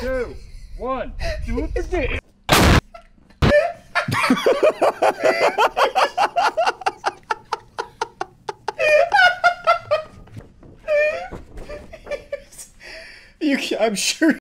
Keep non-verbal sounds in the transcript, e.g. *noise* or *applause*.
two, one. It. *laughs* You, I'm sure